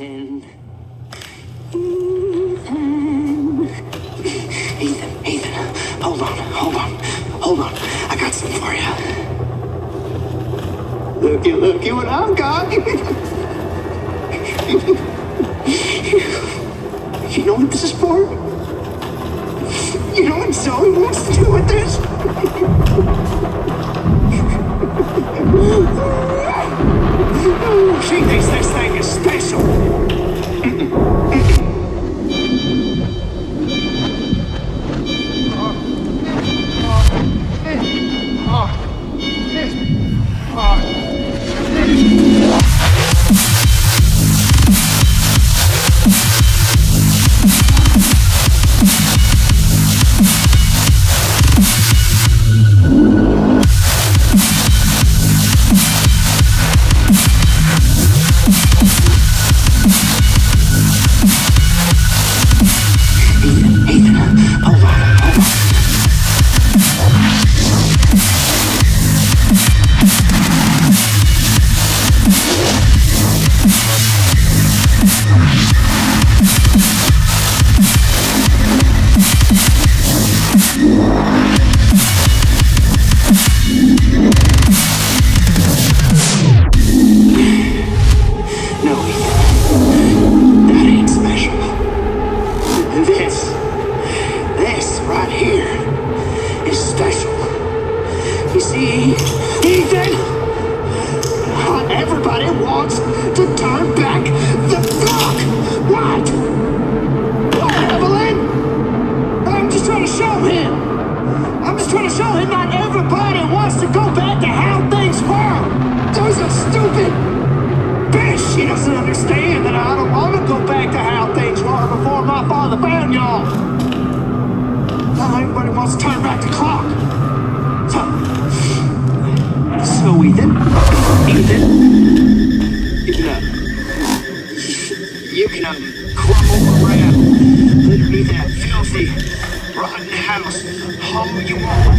Ethan. Ethan. Ethan, Ethan. Hold on, hold on, hold on. I got something for you. Looky, looky what I've got. you know what this is for? You know what Zoe wants to do with this? Oh, she thinks this thing is special. You see, Ethan, everybody wants to turn back the clock. What? What, Evelyn? I'm just trying to show him. I'm just trying to show him not everybody wants to go back to how things were. Those are stupid. Bitch, she doesn't understand that I don't want to go back to how things were before my father found y'all. Not everybody wants to turn back the clock. So, so Ethan, Ethan, you can, uh, you can, um, crumble around underneath that filthy, rotten house. All you want